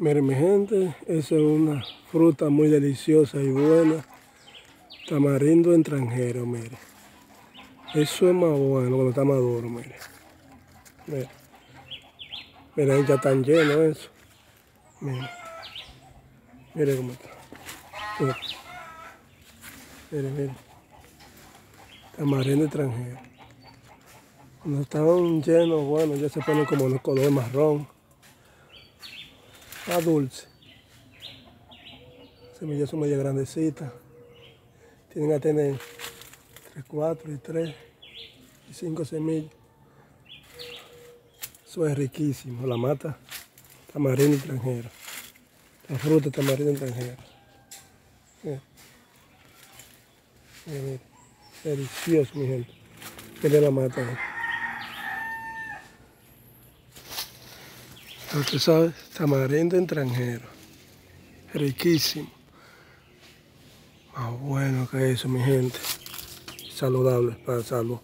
Miren mi gente, eso es una fruta muy deliciosa y buena. Tamarindo extranjero, mire. Eso es más bueno cuando está maduro, mire. Mire. Mira, ahí ya están llenos eso. Mire. Mire cómo está. Mire, mire. mire. Tamarindo extranjero. Cuando están llenos, bueno, ya se ponen como en color marrón. Está dulce. Semillas son medio grandecitas. Tienen a tener 3, 4 y 3 y 5 semillas. Eso es riquísimo. La mata tamarindo extranjero. La fruta tamarindo extranjero. Mira. Mira, mira. Delicioso, mi gente. Mira la mata. ¿Eh? Usted sabe, tamarindo extranjero. Riquísimo. Más bueno que eso, mi gente. Saludable para salud.